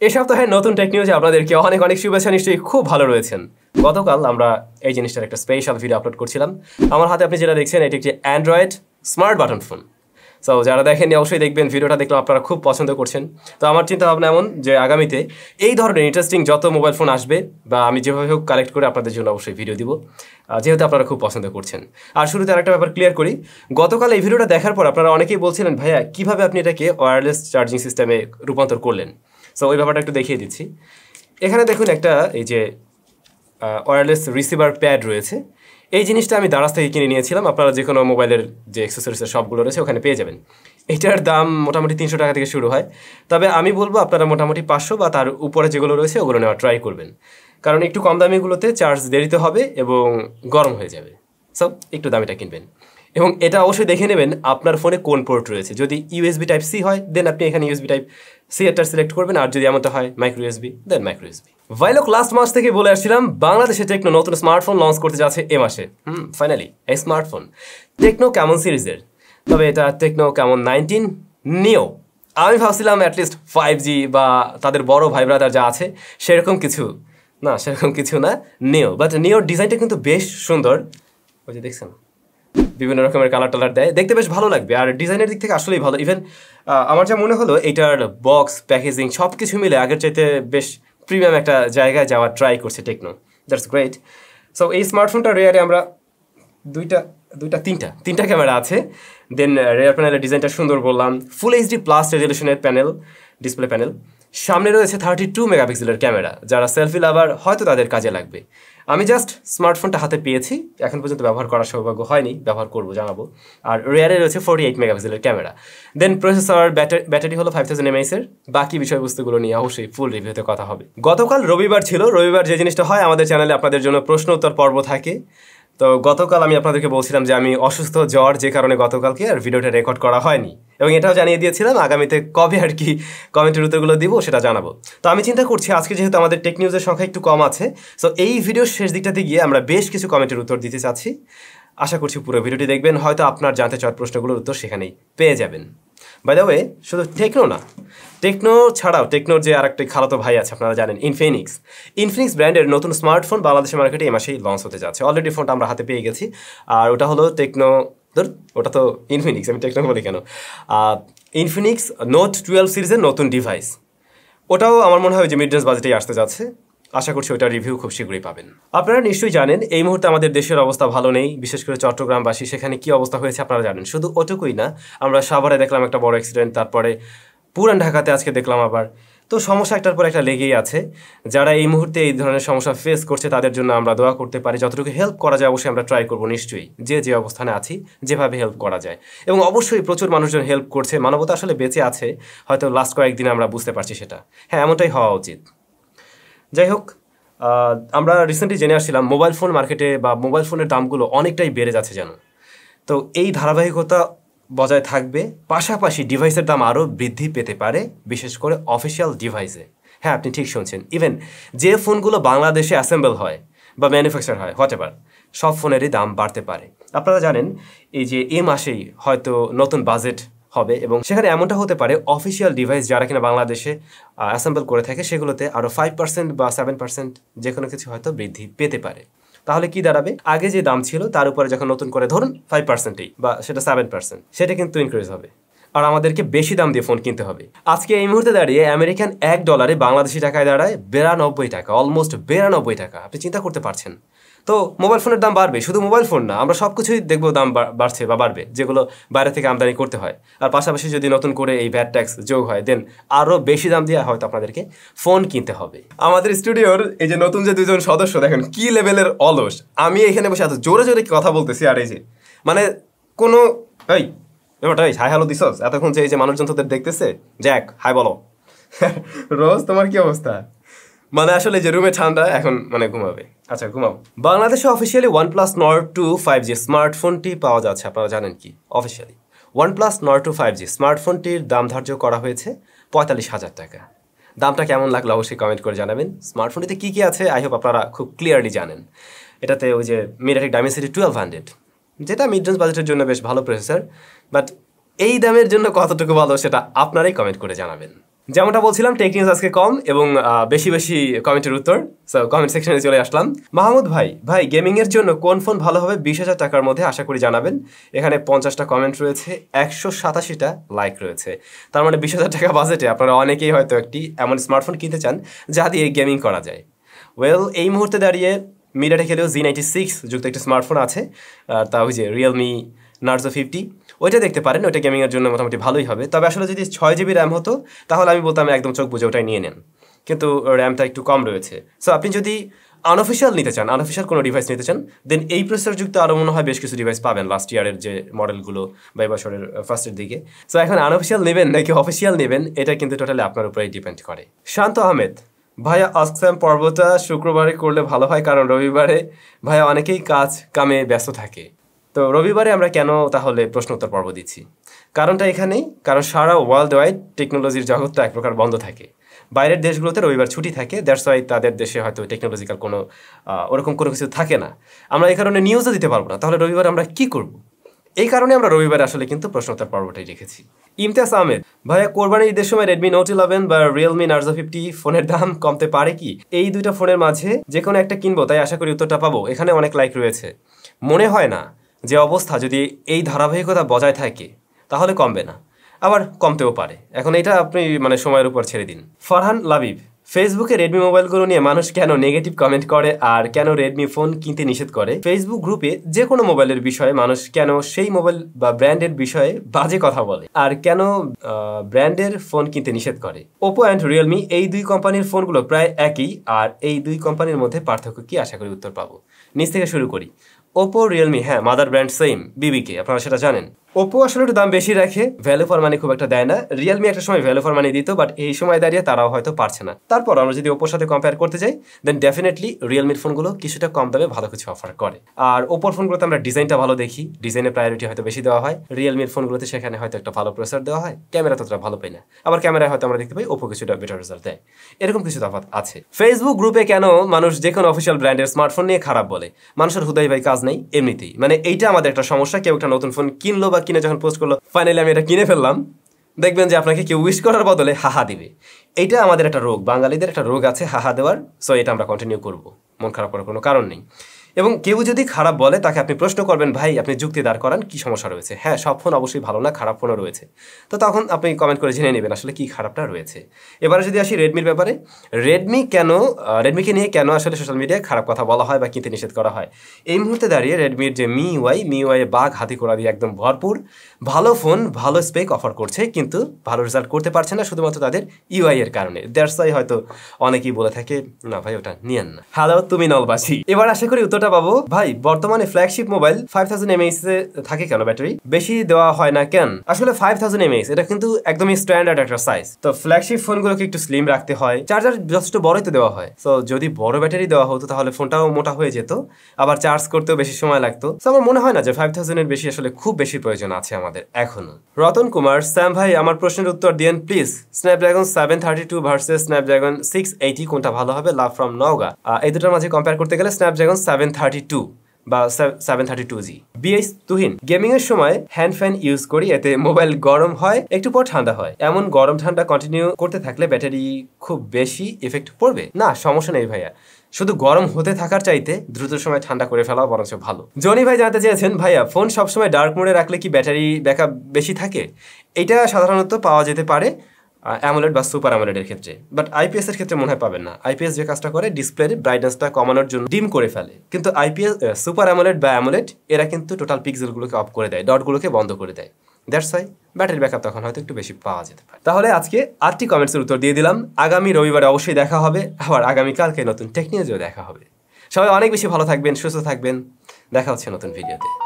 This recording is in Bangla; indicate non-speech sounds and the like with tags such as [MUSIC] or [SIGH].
এই সপ্তাহে নতুন টেক নিউজে আপনাদেরকে অনেক অনেক শুভেচ্ছা, নিশ্চয়ই খুব ভালো রয়েছেন। গতকাল আমরা এই জিনিসটার একটা স্পেশাল ভিডিও আপলোড করছিলাম। আমার হাতে আপনি যেটা দেখছেন, এটি একটি Android smart button phone so যারা দেখেননি, অবশ্যই দেখবেন, ভিডিওটা দেখলাম আপনারা খুব পছন্দ করছেন। তো, আমার চিন্তা ভাবনা এমন যে, আগামীতে এই ধরনের ইন্টারেস্টিং যত মোবাইল ফোন আসবে, বা আমি যেভাবে হোক কালেক্ট করে আপনাদের জন্য অবশ্যই ভিডিও দিব। যেহেতু আপনারা খুব পছন্দ করছেন। আর শুরুতে আরেকটা ব্যাপার ক্লিয়ার করি। গতকাল এই ভিডিওটা দেখার পর আপনারা অনেকেই বলছিলেন, ভাইয়া, কীভাবে আপনি এটাকে ওয়্যারলেস চার্জিং সিস্টেমে রূপান্তর করলেন? সো ওই ব্যাপারটা একটু দেখিয়ে দিচ্ছি। এখানে দেখুন একটা, এই যে ওয়্যারলেস রিসিভার প্যাড রয়েছে। এই জিনিসটা আমি দারাজ থেকে কিনে নিয়েছিলাম। আপনারা যে কোনো মোবাইলের যে অ্যাক্সেসরিজের সবগুলো রয়েছে, ওখানে পেয়ে যাবেন। এটার দাম মোটামুটি তিনশো টাকা থেকে শুরু হয়। তবে আমি বলব, আপনারা মোটামুটি পাঁচশো বা তার উপরে যেগুলো রয়েছে, ওগুলো নেওয়া ট্রাই করবেন। কারণ একটু কম দামিগুলোতে চার্জ দেরিতে হবে এবং গরম হয়ে যাবে। সব একটু দামিটা কিনবেন। এবং এটা অবশ্যই দেখে নেবেন আপনার ফোনে কোন পোর্ট রয়েছে। যদি ইউএসবি টাইপ সি হয় দেন আপনি এখানে ইউএসবি টাইপ সি একটা সিলেক্ট করবেন, আর যদি এমনটা হয় micro USB then micro USB ভাইলক last মাস থেকে বলে আসছিলাম, বাংলাদেশে টেকনো নতুন স্মার্টফোন লঞ্চ করতে যাচ্ছে এ মাসে। হুম ফাইনালি এই স্মার্টফোন টেকনো কেমন সিরিজের? তবে এটা টেকনো কেমন নাইনটিন নিও আমি ভাবছিলাম অ্যাটলিস্ট ফাইভ জি বা তাদের বড় ভাই ব্রাদার যা আছে, সেরকম কিছু। না, সেরকম কিছু না নিও বাট নিওর ডিজাইনটা কিন্তু বেশ সুন্দর। ওই যে দেখছেন? বিভিন্ন রকমের কালার টালার দেয়। দেখতে বেশ ভালো লাগবে। আর ডিজাইনের দিক থেকে আসলেই ভালো। ইভেন আমার যা মনে হলো, এটার বক্স প্যাকেজিং সব কিছু মিলে আগের চাইতে বেশ প্রিমিয়াম একটা জায়গায় যাওয়ার ট্রাই করছে টেকনো দ্যাটস গ্রেট সো এই স্মার্টফোনটা রেয়ারে আমরা দুইটা দুইটা, তিনটা তিনটা ক্যামেরা আছে। দেন রেয়ার প্যানেলের ডিজাইনটা সুন্দর বললাম। ফুল এইচডি প্লাস রেজলিউশনের প্যানেল ডিসপ্লে প্যানেল সামনে রয়েছে থার্টি টু মেগাপিক্সেলের ক্যামেরা, যারা সেলফি লাভার হয়তো তাদের কাজে লাগবে। আমি জাস্ট স্মার্টফোনটা হাতে পেয়েছি, এখন পর্যন্ত ব্যবহার করার সৌভাগ্য হয়নি, ব্যবহার করব, জানাব। আর রেয়ারে রয়েছে ফোর্টি এইট মেগাপিক্সেলের ক্যামেরা দেন প্রসেসর ব্যাটারি হলো ফাইভ থাউজেন্ড এমএসের বাকি বিষয়বস্তুগুলো নিয়ে অবশ্যই ফুল রিভিউতে কথা হবে। গতকাল রবিবার ছিল, রবিবার যে জিনিসটা হয় আমাদের চ্যানেলে আপনাদের জন্য প্রশ্ন উত্তর পর্ব থাকে। তো গতকাল আমি আপনাদেরকে বলছিলাম যে আমি অসুস্থ জ্বর যে কারণে গতকালকে আর ভিডিওটা রেকর্ড করা হয়নি। এবং এটাও জানিয়ে দিয়েছিলাম আগামীতে কবে আর কি কমেন্টের উত্তরগুলো দিব সেটা জানাব। তো আমি চিন্তা করছি, আজকে যেহেতু আমাদের টেক নিউজের সংখ্যা একটু কম আছে সো এই ভিডিওর শেষ দিকটাতে গিয়ে আমরা বেশ কিছু কমেন্টের উত্তর দিতে চাচ্ছি। আশা করছি পুরো ভিডিওটি দেখবেন, হয়তো আপনার জানতে চাওয়ার প্রশ্নগুলোর উত্তর সেখানেই পেয়ে যাবেন। বাই দ্য ওয়ে শুধু টেকনো না টেকনো ছাড়াও টেকনোর যে আরেকটি খালাতো ভাই আছে, আপনারা জানেন ইনফিনিক্স ইনফিনিক্স ব্র্যান্ডের নতুন স্মার্টফোন বাংলাদেশের মার্কেটে এই মাসেই লঞ্চ হতে যাচ্ছে। অলরেডি ফোনটা আমরা হাতে পেয়ে গেছি। আর ওটা হলো টেকনো ধর, ওটা তো ইনফিনিক্স আমি টেকনো বলি কেন? ইনফিনিক্স নোট টুয়েলভ সিরিজের নতুন ডিভাইস ওটাও আমার মনে হয় যে মিড রেঞ্জ বাজেটেই আসতে যাচ্ছে। আশা করছি ওটার রিভিউ খুব শীঘ্রই পাবেন। আপনারা নিশ্চয়ই জানেন, এই মুহূর্তে আমাদের দেশের অবস্থা ভালো নেই, বিশেষ করে চট্টগ্রামবাসী, সেখানে কি অবস্থা হয়েছে আপনারা জানেন। শুধু ওটুকুই না, আমরা সাভারে দেখলাম একটা বড় অ্যাক্সিডেন্ট তারপরে পুরান ঢাকাতে আজকে দেখলাম আবার। তো সমস্যা একটার পর একটা লেগেই আছে। যারা এই মুহূর্তে এই ধরনের সমস্যা ফেস করছে, তাদের জন্য আমরা দোয়া করতে পারি। যতটুকু হেল্প করা যায়, অবশ্যই আমরা ট্রাই করব নিশ্চয়ই। যে যে অবস্থানে আছি, যেভাবে হেল্প করা যায়। এবং অবশ্যই প্রচুর মানুষজন হেল্প করছে। মানবতা আসলে বেঁচে আছে, হয়তো লাস্ট কয়েকদিন আমরা বুঝতে পারছি সেটা। হ্যাঁ এমনটাই হওয়া উচিত। যাই হোক আমরা রিসেন্টলি জেনে আসছিলাম মোবাইল ফোন মার্কেটে বা মোবাইল ফোনের দামগুলো অনেকটাই বেড়ে যাচ্ছে যেন। তো এই ধারাবাহিকতা বজায় থাকবে, পাশাপাশি ডিভাইসের দাম আরও বৃদ্ধি পেতে পারে, বিশেষ করে অফিসিয়াল ডিভাইসে হ্যাঁ আপনি ঠিক শুনছেন। ইভেন যে ফোনগুলো বাংলাদেশে অ্যাসেম্বল হয় বা ম্যানুফ্যাকচার হয় হোয়াট এভার সব ফোনেরই দাম বাড়তে পারে। আপনারা জানেন, এই যে এ মাসেই হয়তো নতুন বাজেট হবে এবং সেখানে এমনটা হতে পারে অফিসিয়াল ডিভাইস যারা কিনা বাংলাদেশে অ্যাসেম্বল করে থাকে সেগুলোতে আরও ফাইভ পার্সেন্ট বা সেভেন পার্সেন্ট যে কোনো কিছু হয়তো বৃদ্ধি পেতে পারে। তাহলে কি দাঁড়াবে? আগে যে দাম ছিল তার উপরে যখন নতুন করে ধরুন ফাইভ পার্সেন্টেই বা সেটা সেভেন পার্সেন্ট সেটা কিন্তু ইনক্রিজ হবে। আর আমাদেরকে বেশি দাম দিয়ে ফোন কিনতে হবে। আজকে এই মুহূর্তে দাঁড়িয়ে আমেরিকান এক ডলারে বাংলাদেশি টাকায় দাঁড়ায় বিরানব্বই টাকা অলমোস্ট বিরানব্বই টাকা। আপনি চিন্তা করতে পারছেন তো মোবাইল ফোনের দাম বাড়বে, শুধু মোবাইল ফোন না, আমরা সব কিছুই দেখব দাম বাড়ছে বা বাড়বে, যেগুলো বাইরে থেকে আমদানি করতে হয়। আর পাশাপাশি যদি নতুন করে এই ভ্যাট ট্যাক্স যোগ হয় দেন আরও বেশি দাম দিয়ে হয়তো আপনাদেরকে ফোন কিনতে হবে। আমাদের স্টুডিওর এই যে নতুন যে দুজন সদস্য, দেখেন কি লেভেলের অলস। আমি এখানে বসে এত জোরে জোরে কথা বলতেছি, আর এই যে মানে কোনো, এই, ব্যাপারটা হাই হ্যালো দিছস? এতক্ষণ যে এই যে মানুষজন তোদের দেখতেছে জ্যাক হাই বলো। [LAUGHS] রোজ তোমার কি অবস্থা? মানে আসলে যে রুমে ঠান্ডা, এখন মানে ঘুমাবে। আচ্ছা ঘুমাও। বাংলাদেশে officially one plus Nord two five G স্মার্টফোনটি পাওয়া যাচ্ছে। আপনারা জানেন কি? Officially one plus Nord two five G স্মার্টফোনটির দাম ধার্য করা হয়েছে পঁয়তাল্লিশ হাজার টাকা। দামটা কেমন লাগল অবশ্যই কমেন্ট করে জানাবেন। স্মার্টফোনটিতে কী কী আছে? আই হোপ আপনারা খুব ক্লিয়ারলি জানেন। এটাতে ওই যে মিরাটেক ডাইমেন্সিটি টুয়েলভ হান্ড্রেড যেটা মিড রেঞ্জ বাজেটের জন্য বেশ ভালো প্রসেসর বাট এই দামের জন্য কতটুকু ভালো সেটা আপনারাই কমেন্ট করে জানাবেন। যেমনটা বলছিলাম টেক নিউজ আজকে কম এবং বেশি বেশি কমেন্টের উত্তর। সো কমেন্ট সেকশনে চলে আসলাম। মাহমুদ ভাই ভাই গেমিং এর জন্য কোন ফোন ভালো হবে? বিশ হাজার টাকার মধ্যে আশা করি জানাবেন। এখানে পঞ্চাশটা কমেন্ট রয়েছে, একশো সাতাশিটা লাইক রয়েছে। তার মানে বিশ হাজার টাকা বাজেটে আপনারা অনেকেই হয়তো একটি এমন স্মার্টফোন কিনতে চান, যা দিয়ে গেমিং করা যায়। ওয়েল এই মুহূর্তে দাঁড়িয়ে মিডিয়াটা খেলেও জি নাইনটি সিক্স যুক্ত একটি স্মার্টফোন আছে। আর তা ওই যে রিয়েলমি নার্জো ফিফটি ওইটা দেখতে পারেন, ওইটা গেমিংয়ের জন্য মোটামুটি ভালোই হবে। তবে আসলে যদি ছয় জিবি র্যাম হতো, তাহলে আমি বলতাম একদম চোখ বুঝে ওটাই নিয়ে নেন। কিন্তু র্যামটা একটু কম রয়েছে। সো আপনি যদি আনঅফিসিয়াল নিতে চান আনঅফিসিয়াল কোনো ডিভাইস নিতে চান দেন এই প্রসেসরযুক্ত আরও মনে হয় বেশ কিছু ডিভাইস পাবেন লাস্ট ইয়ারের যে মডেলগুলো বা এবছরের বছরের ফার্স্টের দিকে। সো এখন আনঅফিসিয়াল নেবেন নাকি অফিসিয়াল নেবেন, এটা কিন্তু টোটালি আপনার উপরেই ডিপেন্ড করে। শান্ত আহমেদ, ভাইয়া আজকাম পর্বটা শুক্রবারে করলে ভালো হয়, কারণ রবিবারে ভাইয়া অনেকেই কাজ কামে ব্যস্ত থাকে। তো রবিবারে আমরা কেন তাহলে প্রশ্ন উত্তর পর্ব দিচ্ছি? কারণটা এখানেই, কারণ সারা ওয়ার্ল্ড ওয়াইড টেকনোলজির জগৎটা এক প্রকার বন্ধ থাকে। বাইরের দেশগুলোতে রবিবার ছুটি থাকে দ্যাটস ওয়াই তাদের দেশে হয়তো টেকনোলজিক্যাল কোনো ওরকম কোনো কিছু থাকে না। আমরা এই কারণে নিউজও দিতে পারব না, তাহলে রবিবার আমরা কি করব? এই কারণে আমরা রবিবার আসলে কিন্তু প্রশ্নোত্তর পর্বটাই রেখেছি। ইমতিয়াজ আহমেদ, ভাইয়া কোরবানির ঈদের সময় রেডমি নোট ইলেভেন বা রিয়েলমি নার্জো ফিফটি ফোনের দাম কমতে পারে কি? এই দুইটা ফোনের মাঝে যে কোনো একটা কিনবো, তাই আশা করি উত্তরটা পাবো। এখানে অনেক লাইক রয়েছে। মনে হয় না যে অবস্থা যদি এই ধারাবাহিকতা বজায় থাকে, তাহলে কমবে না। আবার কমতেও পারে। এখন এটা আপনি মানে সময়ের উপর ছেড়ে দিন। ফরহান লাবিব ফেসবুকে রেডমি মোবাইলগুলো নিয়ে মানুষ কেন নেগেটিভ কমেন্ট করে আর কেন রেডমি ফোন কিনতে নিষেধ করে? ফেসবুক গ্রুপে যে কোনো মোবাইলের বিষয়ে মানুষ কেন সেই মোবাইল বা ব্র্যান্ডের বিষয়ে বাজে কথা বলে আর কেন ব্র্যান্ডের ফোন কিনতে নিষেধ করে? ওপো অ্যান্ড রিয়েলমি এই দুই কোম্পানির ফোনগুলো প্রায় একই আর এই দুই কোম্পানির মধ্যে পার্থক্য কি? আশা করি উত্তর পাবো। নিচ থেকে শুরু করি। ওপো রিয়েলমি হ্যাঁ মাদার ব্র্যান্ড সেম বিবিকে আপনারা সেটা জানেন। ওপো আসলে একটু দাম বেশি রাখে ভ্যালু ফর মানি খুব একটা দেয় না। রিয়েলমি একটা সময় ভ্যালু ফর মানি দিত বাট এই সময় দাঁড়িয়ে তারাও হয়তো পারছে না। তারপর আমরা যদি ওপোর সাথে কম্পেয়ার করতে যাই দেন ডেফিনেটলি রিয়েলমির ফোনগুলো কিছুটা কম দামে ভালো কিছু অফার করে। আর ওপোর ফোনগুলোতে আমরা ডিজাইনটা ভালো দেখি ডিজাইনের প্রায়োরিটি হয়তো বেশি দেওয়া হয়। রিয়েলমির ফোনগুলোতে সেখানে হয়তো একটা ভালো প্রসেসর দেওয়া হয় ক্যামেরা ততটা ভালো পাই না। আবার ক্যামেরায় হয়তো আমরা দেখতে পাই ওপো কিছুটা বেটার রেজাল্ট দেয়। এরকম কিছু তফাৎ আছে। ফেসবুক গ্রুপে কেন মানুষ যে কোনো অফিসিয়াল ব্র্যান্ডের স্মার্টফোন নিয়ে খারাপ বলে? মানুষের হুদাই ভাই কাজ নেই, এমনিতেই। মানে এইটা আমাদের একটা সমস্যা, কেউ একটা নতুন ফোন কিনলো বা কিনে যখন পোস্ট করল ফাইনালি আমি এটা কিনে ফেললাম। দেখবেন যে আপনাকে কেউ উইশ করার বদলে হাহা দিবে। এটা আমাদের একটা রোগ, বাঙালিদের একটা রোগ আছে হাহা দেওয়ার। সো এটা আমরা কন্টিনিউ করব। মন খারাপ করার কোনো কারণ নেই। এবং কেউ যদি খারাপ বলে, তাকে আপনি প্রশ্ন করবেন, ভাই, আপনি যুক্তি দাঁড় করান, কি সমস্যা রয়েছে? হ্যাঁ সব ফোন অবশ্যই ভালো না, খারাপ ফোনও রয়েছে। তো তখন আপনি কমেন্ট করে জেনে নেবেন আসলে কি খারাপটা রয়েছে। এবারে যদি আসি রেডমির ব্যাপারে রেডমি কেন রেডমিকে নিয়ে কেন আসলে সোশ্যাল মিডিয়ায় খারাপ কথা বলা হয় বা কিনতে নিষেধ করা হয়? এই মুহূর্তে দাঁড়িয়ে রেডমির যে মি ওয়াই মি ওয়াই বাঘ হাতি করা দিয়ে একদম ভরপুর। ভালো ফোন, ভালো স্পেক অফার করছে, কিন্তু ভালো রেজাল্ট করতে পারছে না, শুধুমাত্র তাদের ইউআই এর কারণে। ওয়াই হয়তো অনেকেই বলে থাকে, না ভাই, ওটা নিয়েন না। হ্যালো তুমি নলবাসী। এবার আশা করি উত্তরটা পাবো, ভাই, বর্তমানে flagship mobile five thousand M H থাকে কেন ব্যাটারি বেশি দেওয়া হয় না কেন? আসলে ফাইভ থাউজেন্ড এমএইচ এটা কিন্তু একদমই স্ট্যান্ডার্ড একটা সাইজ তো ফ্ল্যাগশিপ ফোনগুলোকে একটু স্লিম রাখতে হয় চার্জার যথেষ্ট বড়ই তো দেওয়া হয়। তো যদি বড় ব্যাটারি দেওয়া হতো, তাহলে ফোনটাও মোটা হয়ে যেত, আবার চার্জ করতেও বেশি সময় লাগতো। তো আমার মনে হয় না যে ফাইভ থাউজেন্ডের বেশি আসলে খুব বেশি প্রয়োজন আছে আমাদের এখনও। রতন কুমার, স্যাম ভাই, আমার প্রশ্নের উত্তর দিয়েন please Snapdragon seven thirty two versus Snapdragon six eighty কোনটা ভালো হবে? Love from Naogaon. এই দুটোর মাঝে কম্পেয়ার করতে গেলে স্ন্যাপড্রাগন সেভেন থার্টি টু বা সেভেন থার্টি টু জি বিএস তুহিন গেমিং এর সময় হ্যান্ড ফ্যান ইউজ করি, এতে মোবাইল গরম হয়, একটু পর ঠান্ডা হয়। এমন গরম ঠান্ডা কন্টিনিউ করতে থাকলে ব্যাটারি খুব বেশি এফেক্ট পড়বে? না, সমস্যা নেই ভাইয়া। শুধু গরম হতে থাকার চাইতে দ্রুত সময় ঠান্ডা করে ফেলা বরঞ্চ ভালো। জনি ভাই জানতে চেয়েছেন, ভাইয়া ফোন সবসময় ডার্ক মোডে রাখলে কি ব্যাটারি ব্যাকআপ বেশি থাকে? এটা সাধারণত পাওয়া যেতে পারে অ্যামোলেড বা সুপার অ্যামোলেডের ক্ষেত্রে। বাট আইপিএস এর ক্ষেত্রে মনে হয় পাবেন না। আইপিএস যে কাজটা করে ডিসপ্লের ব্রাইটনেসটা কমানোর জন্য ডিম করে ফেলে। কিন্তু আইপিএস সুপার অ্যামোলেড বা অ্যামোলেড এরা কিন্তু টোটাল পিক্সেলগুলোকে অফ করে দেয় ডটগুলোকে বন্ধ করে দেয়। দ্যাটস ওয়াই ব্যাটারি ব্যাকআপ তখন হয়তো একটু বেশি পাওয়া যেতে পারে। তাহলে আজকে আটটি কমেন্টসের উত্তর দিয়ে দিলাম। আগামী রবিবারে অবশ্যই দেখা হবে। আবার আগামীকালকে নতুন টেকনিউজও দেখা হবে। সবাই অনেক বেশি ভালো থাকবেন, সুস্থ থাকবেন। দেখা হচ্ছে নতুন ভিডিওতে